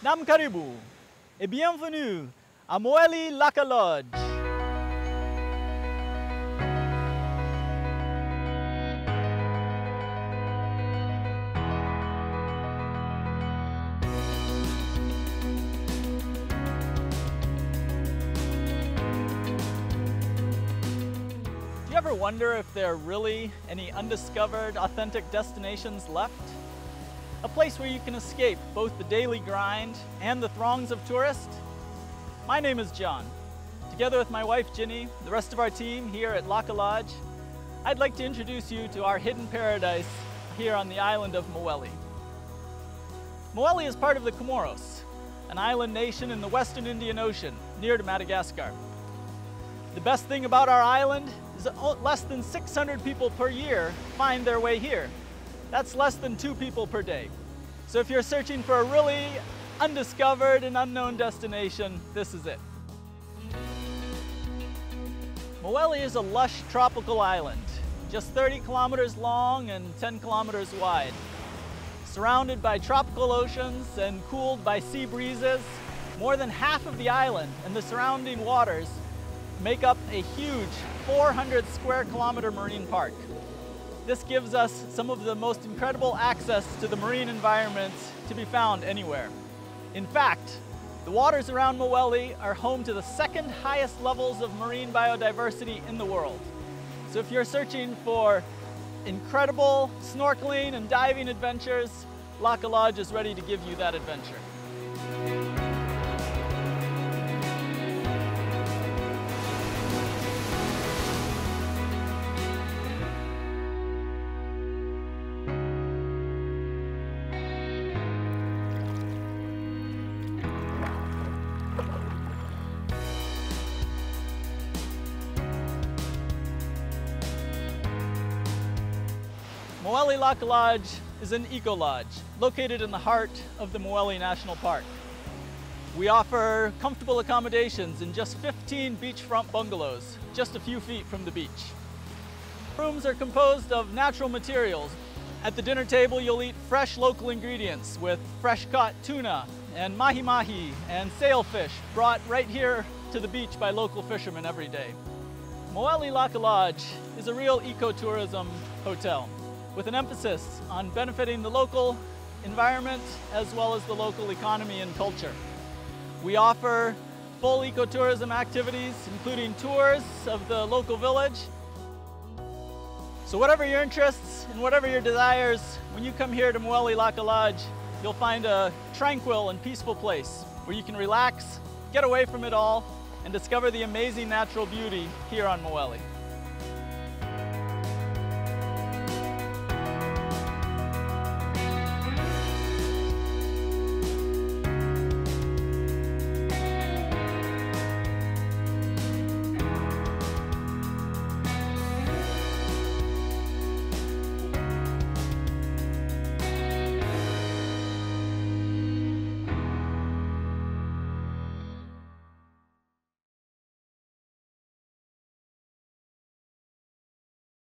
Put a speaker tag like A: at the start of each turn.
A: Nam karibu et bienvenue à Mohéli Laka Lodge. Do you ever wonder if there are really any undiscovered, authentic destinations left? A place where you can escape both the daily grind and the throngs of tourists? My name is John. Together with my wife Ginny, the rest of our team here at Laka Lodge, I'd like to introduce you to our hidden paradise here on the island of Mohéli. Mohéli is part of the Comoros, an island nation in the western Indian Ocean near to Madagascar. The best thing about our island is that less than 600 people per year find their way here. That's less than two people per day. So if you're searching for a really undiscovered and unknown destination, this is it. Mohéli is a lush tropical island, just 30 kilometers long and 10 kilometers wide. Surrounded by tropical oceans and cooled by sea breezes, more than half of the island and the surrounding waters make up a huge 400 square kilometer marine park. This gives us some of the most incredible access to the marine environment to be found anywhere. In fact, the waters around Mohéli are home to the second highest levels of marine biodiversity in the world. So if you're searching for incredible snorkeling and diving adventures, Laka Lodge is ready to give you that adventure. Mohéli Laka Lodge is an eco lodge located in the heart of the Mohéli National Park. We offer comfortable accommodations in just 15 beachfront bungalows, just a few feet from the beach. Rooms are composed of natural materials. At the dinner table, you'll eat fresh local ingredients with fresh caught tuna and mahi mahi and sailfish brought right here to the beach by local fishermen every day. Mohéli Laka Lodge is a real ecotourism hotel with an emphasis on benefiting the local environment as well as the local economy and culture. We offer full ecotourism activities, including tours of the local village. So whatever your interests and whatever your desires, when you come here to Mohéli Laka Lodge, you'll find a tranquil and peaceful place where you can relax, get away from it all, and discover the amazing natural beauty here on Mohéli.